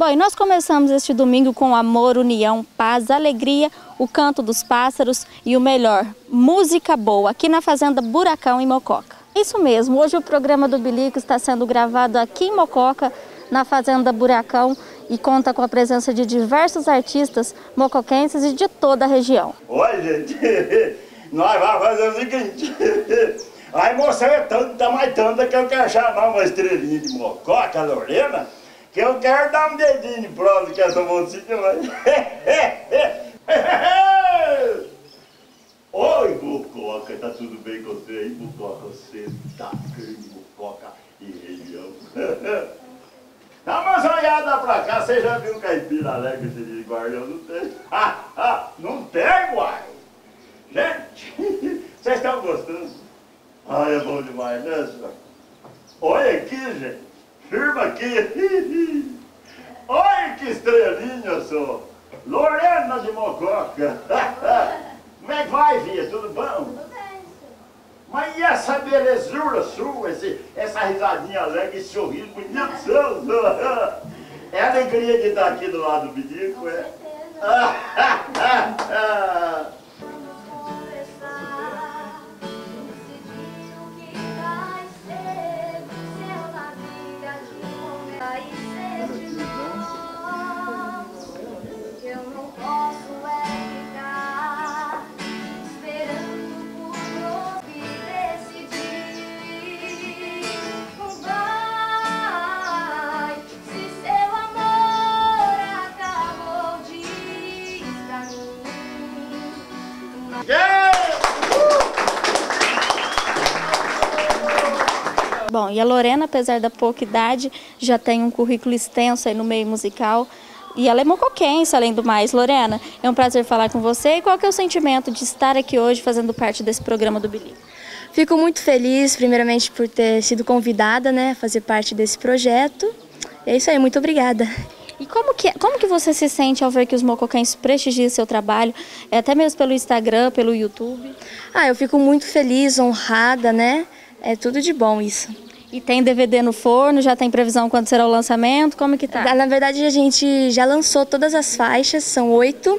Bom, e nós começamos este domingo com amor, união, paz, alegria, o canto dos pássaros e o melhor, música boa, aqui na Fazenda Buracão, em Mococa. Isso mesmo, hoje o programa do Bilico está sendo gravado aqui em Mococa, na Fazenda Buracão, e conta com a presença de diversos artistas mocoquenses e de toda a região. Oi, gente, nós vamos fazer o seguinte. A emoção é tanta, mais tanta que eu quero chamar uma estrelinha de Mococa, Lorena, que eu quero dar um dedinho de prova que essa mocinha vai. Oi, Mococa, tá tudo bem com você aí, Mococa? Você tá grande, Mococa e região. Dá uma olhada pra cá, você já viu caipira alegre de guardião? Não tem? não tem, uai! Gente, vocês estão gostando? Ai, é bom demais, né, senhor? Olha aqui, gente. Firma aqui. Olha que estrelinha, senhor. Lorena de Mococa. Como é que vai, filha? Tudo bom? Tudo bem, Mas e essa belezura sua, esse, essa risadinha alegre, esse sorriso bonito seu? É a alegria de estar aqui do lado do Bidico, é? E a Lorena, apesar da pouca idade, já tem um currículo extenso aí no meio musical. E ela é mocoquense, além do mais. Lorena, é um prazer falar com você. E qual que é o sentimento de estar aqui hoje fazendo parte desse programa do Billy? Fico muito feliz, primeiramente, por ter sido convidada né, a fazer parte desse projeto. É isso aí, muito obrigada. E como que, como que você se sente ao ver que os mocoquenses prestigiam seu trabalho, é, até mesmo pelo Instagram, pelo YouTube? Ah, eu fico muito feliz, honrada, né? É tudo de bom isso. E tem DVD no forno, já tem previsão quando será o lançamento? Como que tá? Na verdade, a gente já lançou todas as faixas, são oito.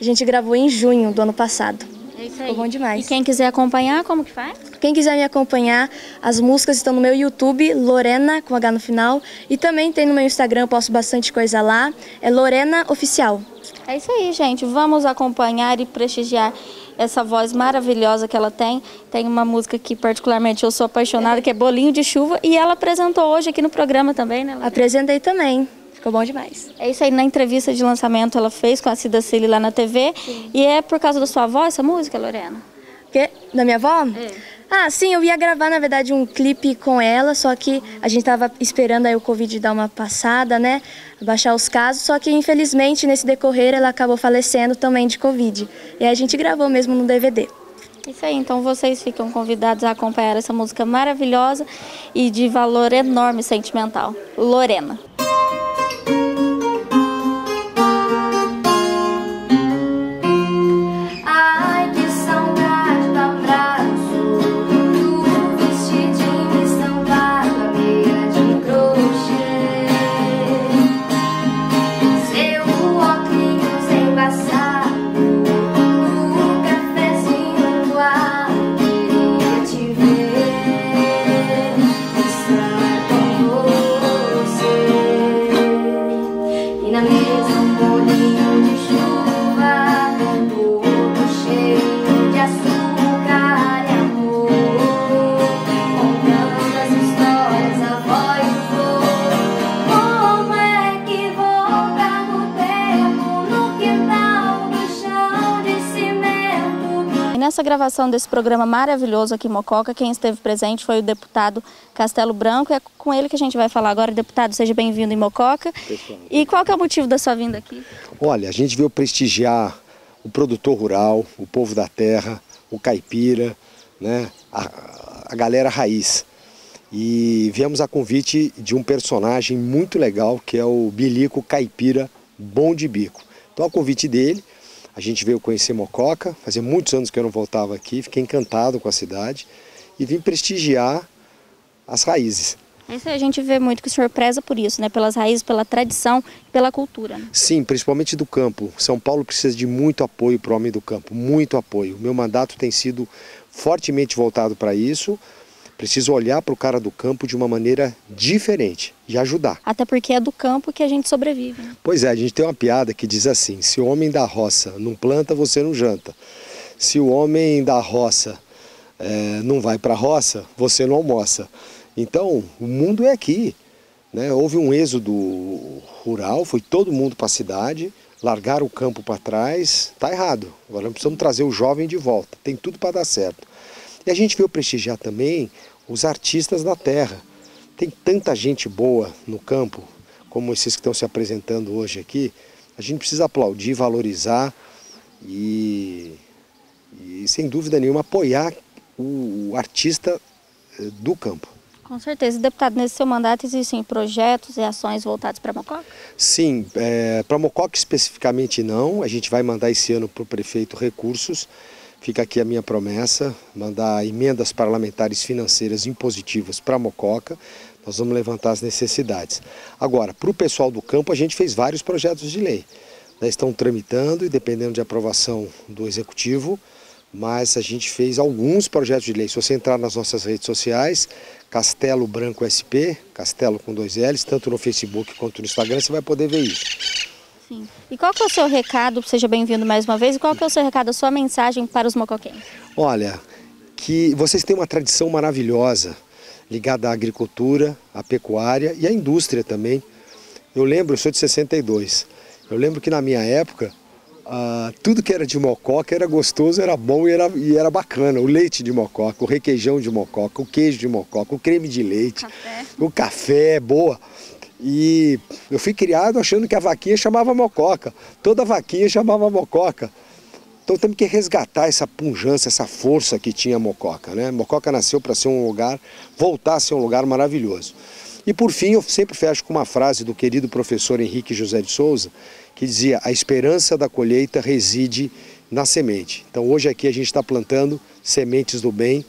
A gente gravou em junho do ano passado. É isso aí. Ficou bom demais. E quem quiser acompanhar, como que faz? Quem quiser me acompanhar, as músicas estão no meu YouTube, Lorena, com H no final. E também tem no meu Instagram, eu posto bastante coisa lá. É Lorena Oficial. É isso aí, gente. Vamos acompanhar e prestigiar essa voz maravilhosa que ela tem. Tem uma música que particularmente eu sou apaixonada, que é Bolinho de Chuva, e ela apresentou hoje aqui no programa também, né? Apresentei também. Ficou bom demais. É isso aí, na entrevista de lançamento ela fez com a Cida Cili lá na TV. Sim. E é por causa da sua voz essa música, Lorena? Que? Da minha avó? É. Ah, sim, eu ia gravar, na verdade, um clipe com ela, só que a gente tava esperando aí o Covid dar uma passada, né? Baixar os casos, só que infelizmente nesse decorrer ela acabou falecendo também de Covid. E aí a gente gravou mesmo no DVD. Isso aí, então vocês ficam convidados a acompanhar essa música maravilhosa e de valor enorme sentimental. Lorena. Gravação desse programa maravilhoso aqui em Mococa, quem esteve presente foi o deputado Castelo Branco. É com ele que a gente vai falar agora. Deputado, seja bem-vindo em Mococa. E qual que é o motivo da sua vinda aqui? Olha, a gente veio prestigiar o produtor rural, o povo da terra, o caipira, né, a, a galera raiz. E viemos a convite de um personagem muito legal, que é o Bilico Caipira Bom de Bico. Então, a convite dele, a gente veio conhecer Mococa, fazia muitos anos que eu não voltava aqui, fiquei encantado com a cidade e vim prestigiar as raízes. Isso a gente vê muito que o senhor preza por isso, né? Pelas raízes, pela tradição, pela cultura. Né? Sim, principalmente do campo. São Paulo precisa de muito apoio para o homem do campo, muito apoio. O meu mandato tem sido fortemente voltado para isso. Preciso olhar para o cara do campo de uma maneira diferente e ajudar. Até porque é do campo que a gente sobrevive. Né? Pois é, a gente tem uma piada que diz assim: se o homem da roça não planta, você não janta. Se o homem da roça é, não vai para a roça, você não almoça. Então, o mundo é aqui. Né? Houve um êxodo rural, foi todo mundo para a cidade, largaram o campo para trás, está errado. Agora precisamos trazer o jovem de volta, tem tudo para dar certo. E a gente veio prestigiar também os artistas da terra. Tem tanta gente boa no campo, como esses que estão se apresentando hoje aqui. A gente precisa aplaudir, valorizar e, e sem dúvida nenhuma, apoiar o, o artista eh, do campo. Com certeza. Deputado, nesse seu mandato existem projetos e ações voltados para Mococa? Sim, é, para Mococa especificamente não. A gente vai mandar esse ano para o prefeito recursos Fica aqui a minha promessa, mandar emendas parlamentares financeiras impositivas para Mococa. Nós vamos levantar as necessidades. Agora, para o pessoal do campo, a gente fez vários projetos de lei. Né, estão tramitando e dependendo de aprovação do Executivo, mas a gente fez alguns projetos de lei. Se você entrar nas nossas redes sociais, Castelo Branco SP, Castelo com dois L's, tanto no Facebook quanto no Instagram, você vai poder ver isso. Sim. E qual que é o seu recado, seja bem-vindo mais uma vez, e qual que é o seu recado, a sua mensagem para os mocoquenses? Olha, que vocês têm uma tradição maravilhosa ligada à agricultura, à pecuária e à indústria também. Eu lembro, eu sou de 62, eu lembro que na minha época, ah, tudo que era de mococa era gostoso, era bom e era, e era bacana. O leite de mococa, o requeijão de mococa, o queijo de mococa, o creme de leite, café. o café, boa. E eu fui criado achando que a vaquinha chamava mococa. Toda vaquinha chamava mococa. Então temos que resgatar essa punjância, essa força que tinha a Mococa. Né? Mococa nasceu para ser um lugar, voltar a ser um lugar maravilhoso. E por fim, eu sempre fecho com uma frase do querido professor Henrique José de Souza, que dizia: A esperança da colheita reside na semente. Então hoje aqui a gente está plantando sementes do bem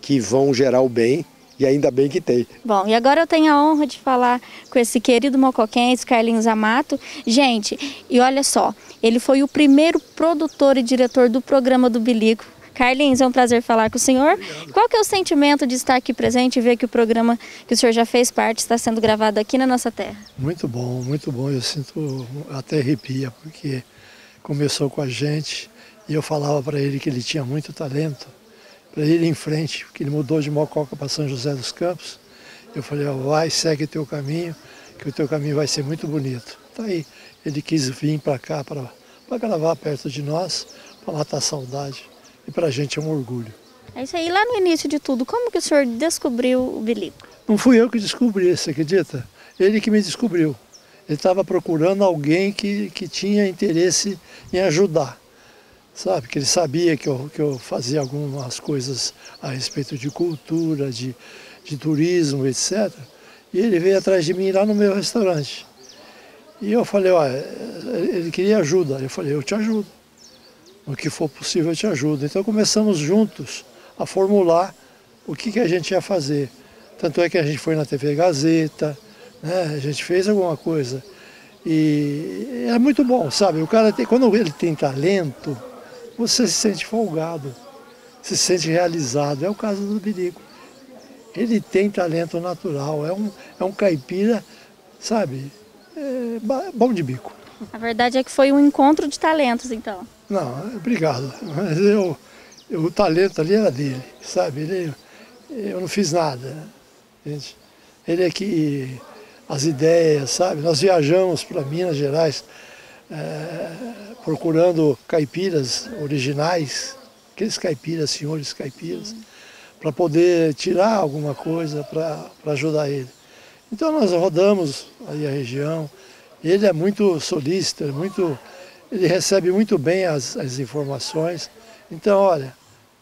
que vão gerar o bem e ainda bem que tem. Bom, e agora eu tenho a honra de falar com esse querido mocoquense, Carlinhos Amato. Gente, e olha só, ele foi o primeiro produtor e diretor do programa do Bilico. Carlinhos, é um prazer falar com o senhor. Obrigado. Qual que é o sentimento de estar aqui presente e ver que o programa que o senhor já fez parte está sendo gravado aqui na nossa terra? Muito bom, muito bom. Eu sinto até arrepia, porque começou com a gente e eu falava para ele que ele tinha muito talento para ir em frente, porque ele mudou de Mococa para São José dos Campos. Eu falei, ó, vai, segue teu caminho, que o teu caminho vai ser muito bonito. Tá aí, ele quis vir para cá para gravar perto de nós, para matar a saudade. E para a gente é um orgulho. É isso aí. Lá no início de tudo, como que o senhor descobriu o bilico? Não fui eu que descobri, você acredita? Ele que me descobriu. Ele estava procurando alguém que, que tinha interesse em ajudar sabe? Que ele sabia que eu, que eu fazia algumas coisas a respeito de cultura, de, de turismo, etc. E ele veio atrás de mim lá no meu restaurante. E eu falei, olha, ele queria ajuda. Eu falei, eu te ajudo. No que for possível eu te ajudo. Então começamos juntos a formular o que, que a gente ia fazer. Tanto é que a gente foi na TV Gazeta, né? a gente fez alguma coisa. E é muito bom, sabe? O cara tem, quando ele tem talento, você se sente folgado, se sente realizado. É o caso do Birico. Ele tem talento natural, é um, é um caipira, sabe, é bom de bico. A verdade é que foi um encontro de talentos, então. Não, obrigado. Mas eu, eu o talento ali era dele, sabe? Ele, eu não fiz nada. Gente. Ele é que as ideias, sabe? Nós viajamos para Minas Gerais. É, procurando caipiras originais, aqueles caipiras, senhores caipiras, para poder tirar alguma coisa para ajudar ele. Então nós rodamos aí a região. Ele é muito solícito, muito, ele recebe muito bem as, as informações. Então, olha,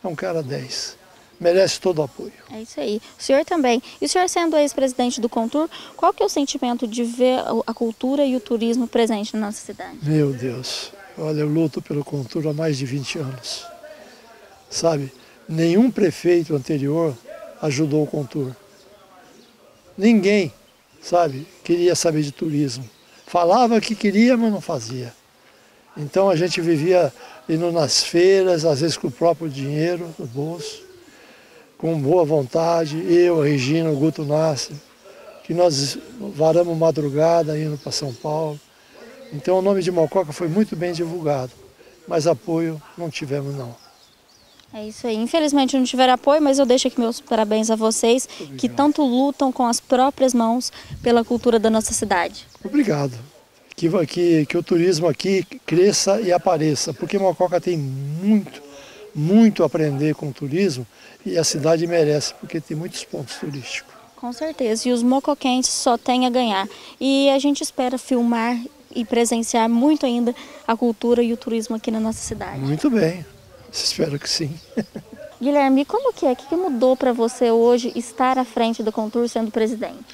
é um cara 10 merece todo o apoio. É isso aí. O senhor também. E o senhor sendo ex-presidente do Contur, qual que é o sentimento de ver a cultura e o turismo presente na nossa cidade? Meu Deus, Olha, eu luto pelo Contur há mais de 20 anos. Sabe, nenhum prefeito anterior ajudou o Contur. ninguém, sabe, queria saber de turismo. Falava que queria, mas não fazia. Então a gente vivia indo nas feiras, às vezes com o próprio dinheiro no bolso, com boa vontade, eu, a Regina, o Guto Nasser, que nós varamos madrugada indo para São Paulo. Então o nome de Mococa foi muito bem divulgado, mas apoio não tivemos não. É isso aí. Infelizmente não tiveram apoio, mas eu deixo aqui meus parabéns a vocês Obrigado. que tanto lutam com as próprias mãos pela cultura da nossa cidade. Obrigado. Que, que, que o turismo aqui cresça e apareça, porque Mococa tem muito, muito a aprender com o turismo e a cidade merece, porque tem muitos pontos turísticos. Com certeza, e os mocoquenses só têm a ganhar. E a gente espera filmar e presenciar muito ainda a cultura e o turismo aqui na nossa cidade. Muito bem, espero que sim. Guilherme, como que é? O que mudou para você hoje estar à frente do Contur sendo presidente?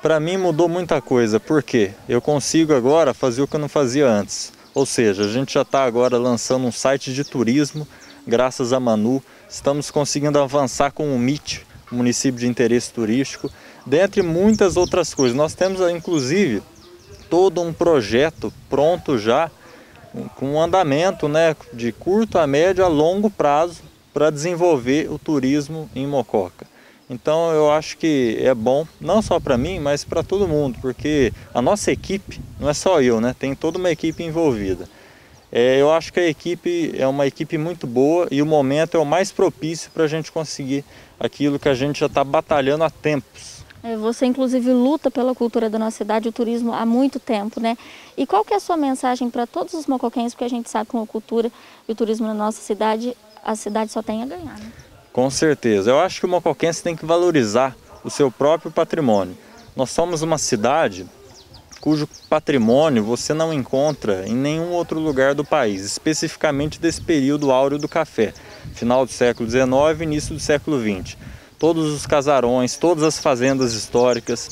Para mim mudou muita coisa, porque eu consigo agora fazer o que eu não fazia antes. Ou seja, a gente já está agora lançando um site de turismo, graças a Manu. Estamos conseguindo avançar com o MIT, município de interesse turístico, dentre muitas outras coisas. Nós temos, inclusive, todo um projeto pronto já, com um andamento né, de curto a médio a longo prazo para desenvolver o turismo em Mococa. Então eu acho que é bom, não só para mim, mas para todo mundo, porque a nossa equipe, não é só eu, né? tem toda uma equipe envolvida. É, eu acho que a equipe é uma equipe muito boa e o momento é o mais propício para a gente conseguir aquilo que a gente já está batalhando há tempos. É, você inclusive luta pela cultura da nossa cidade, o turismo há muito tempo, né? E qual que é a sua mensagem para todos os mocoquenses, porque a gente sabe que com a cultura e o turismo na nossa cidade, a cidade só tem a ganhar, né? Com certeza. Eu acho que o mocoquense tem que valorizar o seu próprio patrimônio. Nós somos uma cidade cujo patrimônio você não encontra em nenhum outro lugar do país, especificamente desse período áureo do café, final do século XIX e início do século XX. Todos os casarões, todas as fazendas históricas,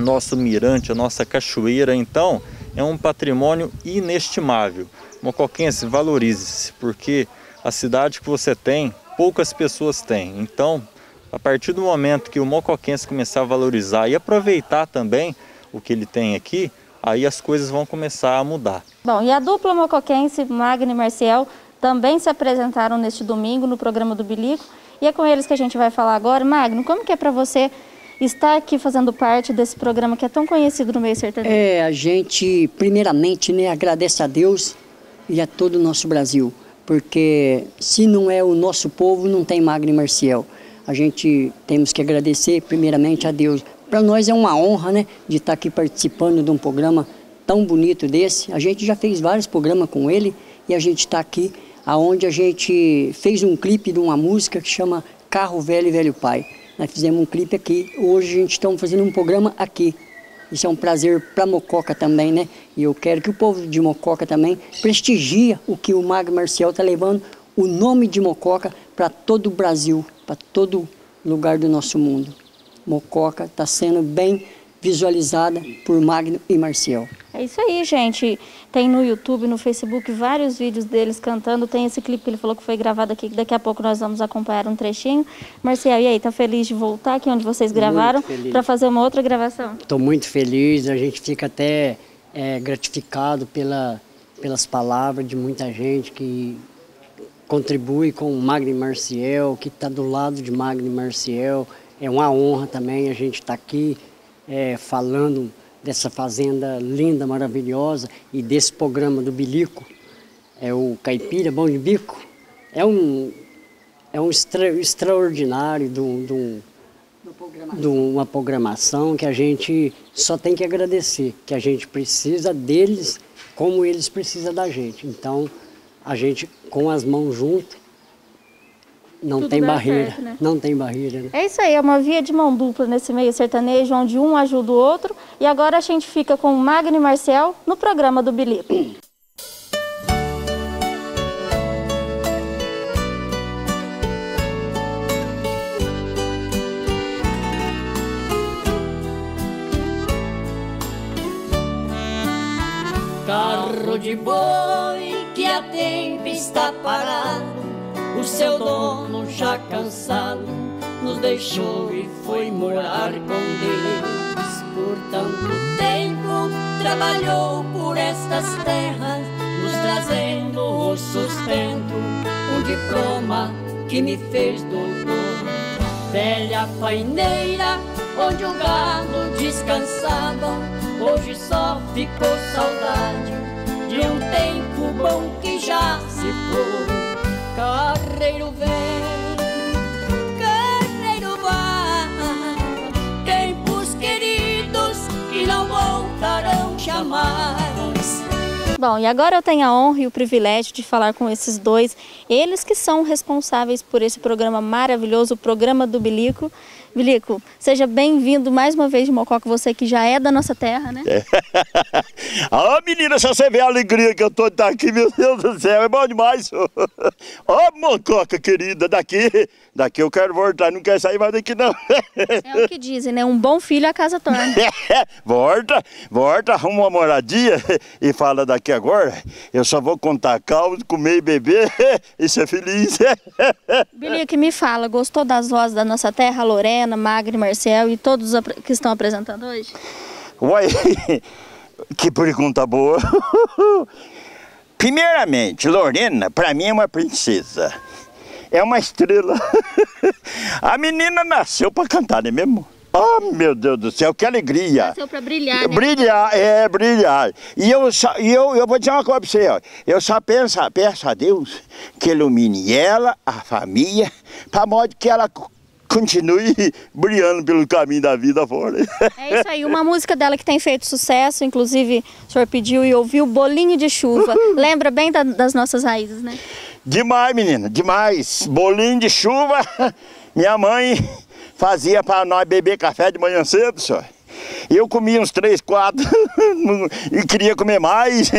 nosso mirante, a nossa cachoeira, então, é um patrimônio inestimável. Mocoquense, valorize-se, porque a cidade que você tem, poucas pessoas têm. Então, a partir do momento que o mocoquense começar a valorizar e aproveitar também o que ele tem aqui, aí as coisas vão começar a mudar. Bom, e a dupla mocoquense, Magno e Marcial, também se apresentaram neste domingo no programa do Bilico, e é com eles que a gente vai falar agora. Magno, como que é para você estar aqui fazendo parte desse programa que é tão conhecido no meio sertanejo? É, a gente, primeiramente, né, agradece a Deus e a todo o nosso Brasil, porque se não é o nosso povo, não tem Magno e Marcial. A gente temos que agradecer primeiramente a Deus para nós é uma honra, né, de estar tá aqui participando de um programa tão bonito desse. A gente já fez vários programas com ele e a gente está aqui aonde a gente fez um clipe de uma música que chama Carro Velho e Velho Pai. Nós fizemos um clipe aqui. Hoje a gente está fazendo um programa aqui. Isso é um prazer para Mococa também, né? E eu quero que o povo de Mococa também prestigie o que o Mag Marcial está levando, o nome de Mococa para todo o Brasil, para todo lugar do nosso mundo. Mococa está sendo bem visualizada por Magno e Marcial. É isso aí, gente. Tem no YouTube, no Facebook, vários vídeos deles cantando. Tem esse clipe que ele falou que foi gravado aqui, que daqui a pouco nós vamos acompanhar um trechinho. Marcial, e aí, tá feliz de voltar aqui onde vocês gravaram para fazer uma outra gravação? Estou muito feliz, a gente fica até é, gratificado pela, pelas palavras de muita gente que contribui com o Magno e Marcial, que está do lado de Magno e Marcial. É uma honra também a gente estar tá aqui é, falando dessa fazenda linda, maravilhosa e desse programa do Bilico, é o Caipira Bom de Bico. É um, é um extra, extraordinário de, de uma programação que a gente só tem que agradecer, que a gente precisa deles como eles precisam da gente. Então, a gente com as mãos juntas não Tudo tem barreira, certo, né? não tem barreira. Né? É isso aí, é uma via de mão dupla nesse meio sertanejo, onde um ajuda o outro. E agora a gente fica com o Magno e Marcel no programa do Bilico. Carro de boi que a tempo está parado o seu dono já cansado nos deixou e foi morar com Deus. Por tanto tempo trabalhou por estas terras, nos trazendo o sustento, um diploma que me fez doutor. Velha paineira, onde o gado descansava, hoje só ficou saudade de um tempo bom que já se foi. Carreiro vem, Bom, e agora eu tenho a honra e o privilégio de falar com esses dois, eles que são responsáveis por esse programa maravilhoso, o programa do Bilico. Bilico, seja bem-vindo mais uma vez de Mococa, você que já é da nossa terra, né? É. Menina, se você vê a alegria que eu tô de estar aqui, meu Deus do céu, é bom demais. Ó, oh, Mococa querida, daqui, daqui eu quero voltar, não quero sair mais daqui não. É o que dizem, né? Um bom filho a casa torna. volta, volta, arruma uma moradia e fala daqui agora, eu só vou contar calma, comer e beber e ser feliz. Bilico, me fala, gostou das vozes da nossa terra, Lorena, Magri, Marcel e todos que estão apresentando hoje? Uai, que pergunta boa. Primeiramente, Lorena, para mim é uma princesa. É uma estrela. A menina nasceu para cantar, não é mesmo? Oh, meu Deus do céu, que alegria! Nasceu para brilhar, né? Brilhar, é, brilhar. E eu, só, e eu, eu vou dizer uma coisa para você, ó. eu só penso, peço a Deus que ilumine ela, a família, para modo que ela continue brilhando pelo caminho da vida fora. É isso aí, uma música dela que tem feito sucesso, inclusive o senhor pediu e ouviu, Bolinho de Chuva. Lembra bem da, das nossas raízes, né? Demais, menina, demais. Bolinho de chuva, minha mãe fazia para nós beber café de manhã cedo, senhor. Eu comia uns três, quatro e queria comer mais.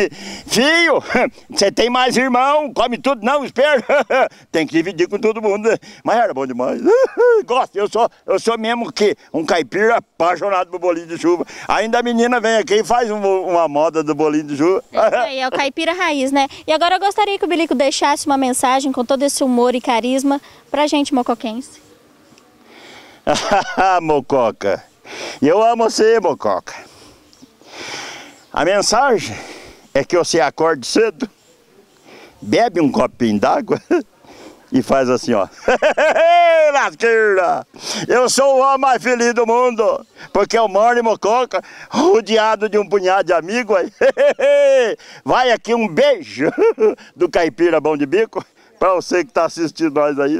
Filho, você tem mais irmão, come tudo, não, espera. Tem que dividir com todo mundo. Mas era bom demais. Gosto, eu sou, eu sou mesmo que um caipira apaixonado por bolinho de chuva. Ainda a menina vem aqui e faz um, uma moda do bolinho de chuva. É, é o caipira raiz, né? E agora eu gostaria que o Bilico deixasse uma mensagem com todo esse humor e carisma pra gente mocoquense. Mococa. Eu amo você, Mococa. A mensagem é que você acorde cedo, bebe um copinho d'água e faz assim, ó. Eu sou o homem mais feliz do mundo, porque eu moro em Mococa, rodeado de um punhado de amigos. Vai aqui um beijo do caipira bom de bico para você que está assistindo nós aí.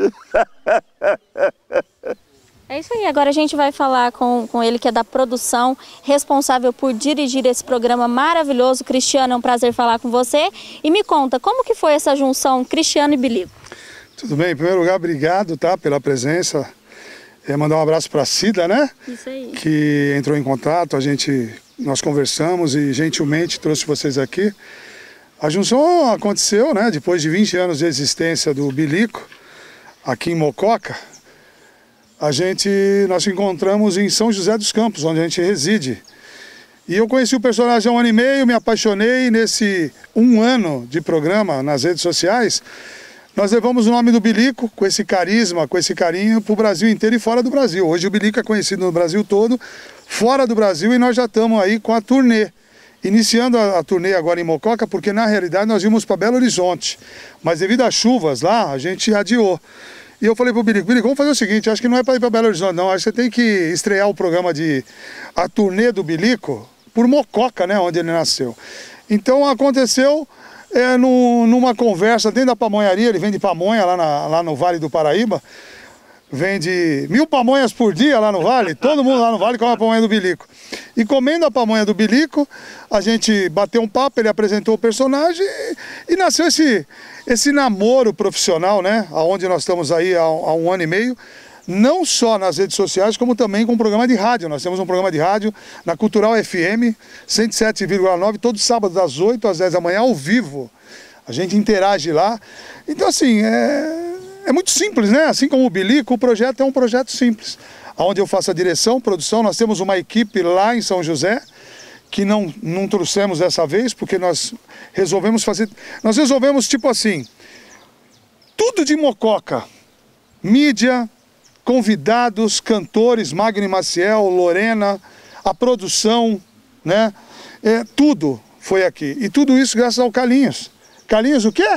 É isso aí, agora a gente vai falar com, com ele que é da produção, responsável por dirigir esse programa maravilhoso. Cristiano, é um prazer falar com você. E me conta, como que foi essa junção Cristiano e Bilico? Tudo bem, em primeiro lugar, obrigado tá, pela presença. É, mandar um abraço para a Cida, né? Isso aí. Que entrou em contato, a gente, nós conversamos e gentilmente trouxe vocês aqui. A junção aconteceu, né, depois de 20 anos de existência do Bilico, aqui em Mococa, a gente, nós encontramos em São José dos Campos, onde a gente reside. E eu conheci o personagem há um ano e meio, me apaixonei nesse um ano de programa nas redes sociais. Nós levamos o nome do Bilico, com esse carisma, com esse carinho, para o Brasil inteiro e fora do Brasil. Hoje o Bilico é conhecido no Brasil todo, fora do Brasil, e nós já estamos aí com a turnê. Iniciando a, a turnê agora em Mococa, porque na realidade nós íamos para Belo Horizonte. Mas devido às chuvas lá, a gente adiou. E eu falei pro Bilico, Bilico, vamos fazer o seguinte, acho que não é para ir para Belo Horizonte não, acho que você tem que estrear o programa de a turnê do Bilico por Mococa, né, onde ele nasceu. Então aconteceu é, no, numa conversa dentro da pamonharia, ele vende pamonha lá, na, lá no Vale do Paraíba, vende mil pamonhas por dia lá no Vale, todo mundo lá no Vale come a pamonha do Bilico. E comendo a pamonha do Bilico, a gente bateu um papo, ele apresentou o personagem e, e nasceu esse, esse namoro profissional, né? Onde nós estamos aí há, há um ano e meio, não só nas redes sociais, como também com um programa de rádio. Nós temos um programa de rádio na Cultural FM 107,9, todo sábado das 8 às 10 da manhã, ao vivo. A gente interage lá. Então, assim, é, é muito simples, né? Assim como o Bilico, o projeto é um projeto simples. Onde eu faço a direção, produção, nós temos uma equipe lá em São José, que não, não trouxemos dessa vez, porque nós resolvemos fazer. Nós resolvemos tipo assim: tudo de mococa, mídia, convidados, cantores, Magni Maciel, Lorena, a produção, né? É, tudo foi aqui. E tudo isso graças ao Calinhos. Calinhos o quê?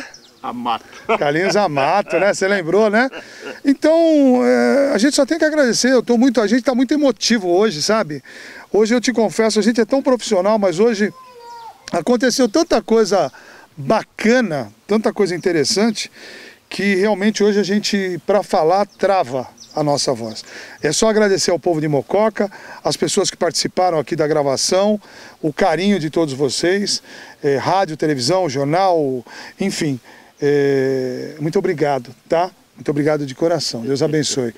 Amato. Calinhos Amato, né? Você lembrou, né? Então, é, a gente só tem que agradecer. Eu tô muito, a gente está muito emotivo hoje, sabe? Hoje eu te confesso, a gente é tão profissional, mas hoje aconteceu tanta coisa bacana, tanta coisa interessante, que realmente hoje a gente, para falar, trava a nossa voz. É só agradecer ao povo de Mococa, as pessoas que participaram aqui da gravação, o carinho de todos vocês, é, rádio, televisão, jornal, enfim. É, muito obrigado, tá? Muito obrigado de coração. Deus abençoe.